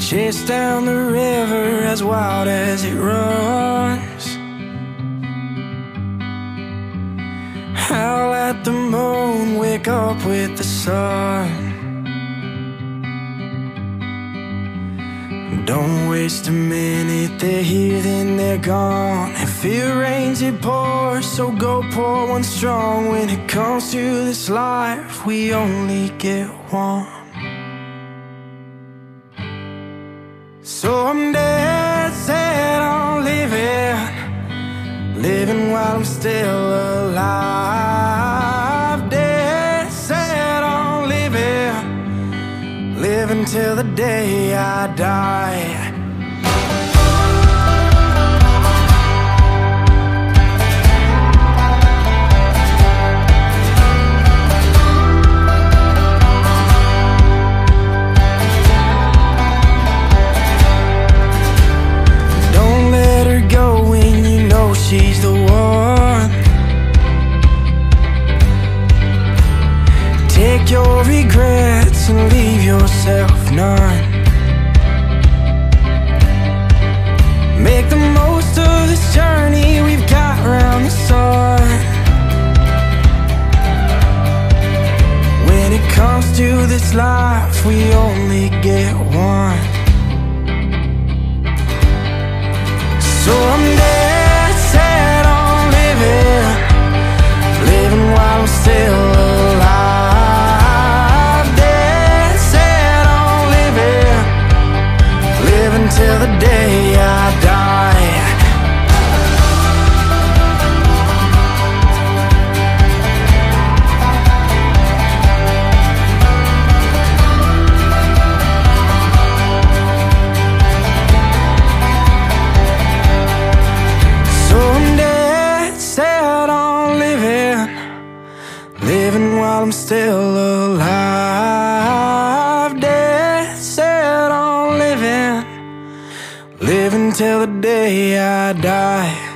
Chase down the river as wild as it runs. Howl at the moon, wake up with the sun. Don't waste a minute, they're here, then they're gone. If it rains, it pours, so go pour one strong. When it comes to this life, we only get one. So I'm dead set on living, living while I'm still alive. Dead set on living, living till the day I die. Life, we only get one. While I'm still alive. Dead set on living, living till the day I die.